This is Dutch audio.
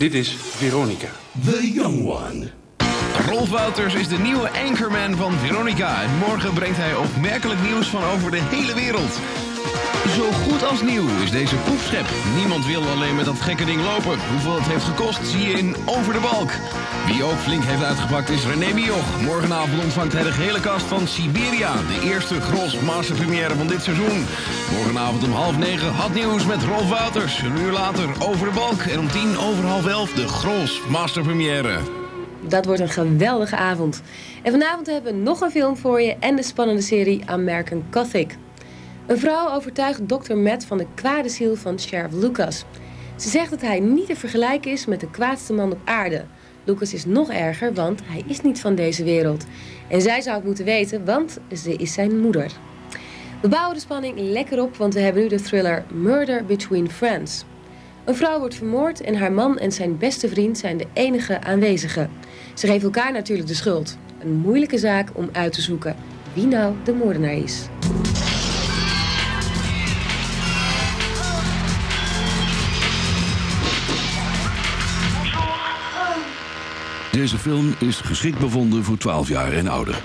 Dit is Veronica. The Young One. Rolf Wouters is de nieuwe anchorman van Veronica. En morgen brengt hij opmerkelijk nieuws van over de hele wereld. Zo goed als nieuw is deze poepschep. Niemand wil alleen met dat gekke ding lopen. Hoeveel het heeft gekost zie je in Over de Balk. Wie ook flink heeft uitgepakt is René Mioch. Morgenavond ontvangt hij de gehele kast van Siberia. De eerste Gros masterpremière van dit seizoen. Morgenavond om half negen had nieuws met Rolf Wouters. Een uur later Over de Balk. En om tien over half elf de Gros masterpremière. Dat wordt een geweldige avond. En vanavond hebben we nog een film voor je en de spannende serie American Gothic. Een vrouw overtuigt Dr. Matt van de kwade ziel van Sheriff Lucas. Ze zegt dat hij niet te vergelijken is met de kwaadste man op aarde. Lucas is nog erger, want hij is niet van deze wereld. En zij zou het moeten weten, want ze is zijn moeder. We bouwen de spanning lekker op, want we hebben nu de thriller Murder Between Friends. Een vrouw wordt vermoord en haar man en zijn beste vriend zijn de enige aanwezigen. Ze geven elkaar natuurlijk de schuld. Een moeilijke zaak om uit te zoeken wie nou de moordenaar is. Deze film is geschikt bevonden voor 12 jaar en ouder.